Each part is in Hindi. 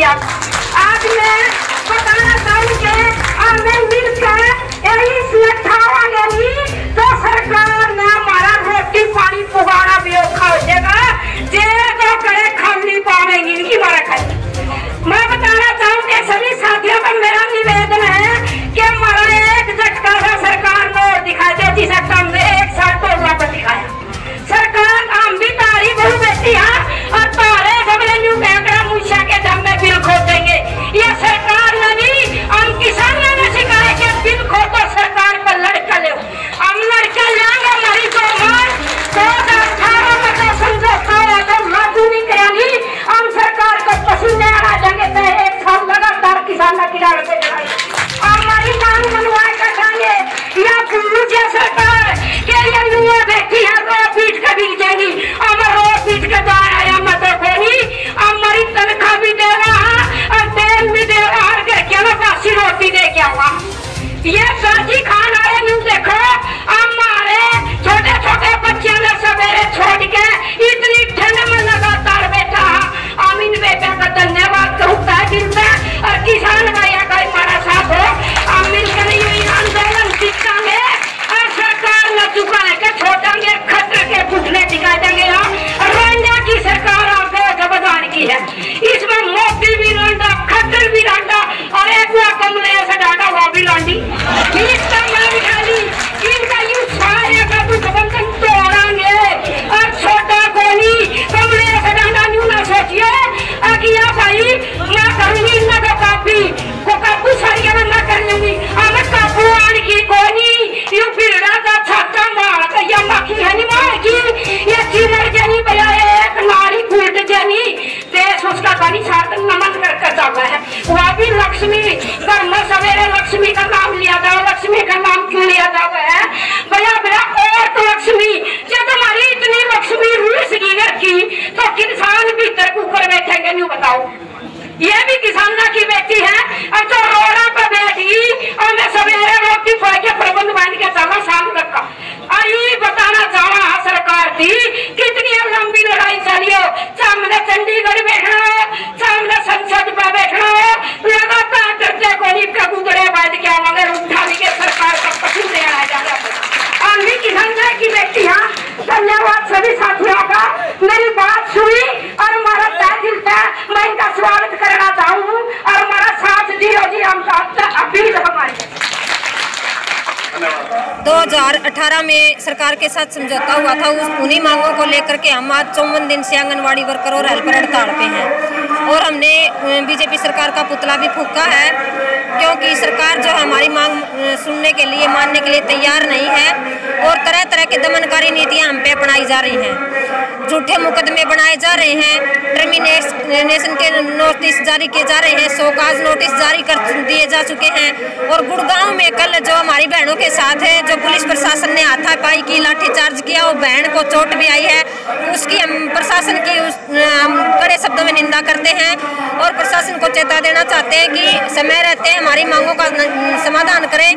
दिया। आज मैं बताना चाहूँ हमें मिलकर यही रोटी खान वाले देखो हमारे छोटे छोटे बच्चों ने सवेरे छोड़ के इतनी ठंड में बताओ। ये भी किसाना की बेटी है? और जो तो रोड़ा पर बैठी, और मैं सवेरे रोटी फाय के प्रबंध मान के जावा शाम तक का। और ये बताना चाहवा सरकार थी कितनी लंबी लड़ाई चली हो? सामने चंडीगढ़ बैठना हो, सामने संसद पर बैठना हो। लगातार डरते गरीब का गुजरे बाद क्या मगर उठा के सरकार का पसंद देना है। और भी किसान की बेटी हाँ? धन्यवाद सभी साथियों का। मेरी बात सुनी और हमारा तय दिल था मैं इनका स्वागत करना चाहूँ और हमारा साथ दियो जी, हम अपील हमारी 2018 में सरकार के साथ समझौता हुआ था। उस उन्हीं मांगों को लेकर के हम आज चौवन दिन से आंगनबाड़ी वर्कर और हेल्पर हड़ताल पे हैं। और हमने बीजेपी सरकार का पुतला भी फूका है, क्योंकि सरकार जो हमारी मांग सुनने के लिए, मानने के लिए तैयार नहीं है और तरह तरह की दमनकारी नीतियाँ हम पे अपनाई जा रही हैं। झूठे मुकदमे बनाए जा रहे हैं टर्मिनेशन के नोटिस जारी किए जा रहे हैं सो काज नोटिस जारी कर दिए जा चुके हैं। और गुड़गांव में कल जो हमारी बहनों के साथ है जो पुलिस प्रशासन ने हाथापाई की लाठीचार्ज किया वो बहन को चोट भी आई है। उसकी हम प्रशासन की उस, हम कड़े शब्दों में निंदा करते हैं और प्रशासन को चेता देना चाहते हैं कि समय रहते हमारी मांगों का समाधान करें।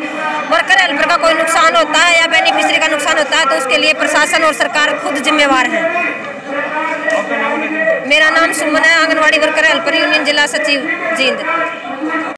वर्कर हेल्पर का कोई नुकसान होता है या बेनिफिशरी का नुकसान होता है तो उसके लिए प्रशासन और सरकार खुद जिम्मेवार है। मेरा नाम सुमन है आंगनवाड़ी वर्कर हेल्पर यूनियन जिला सचिव जींद।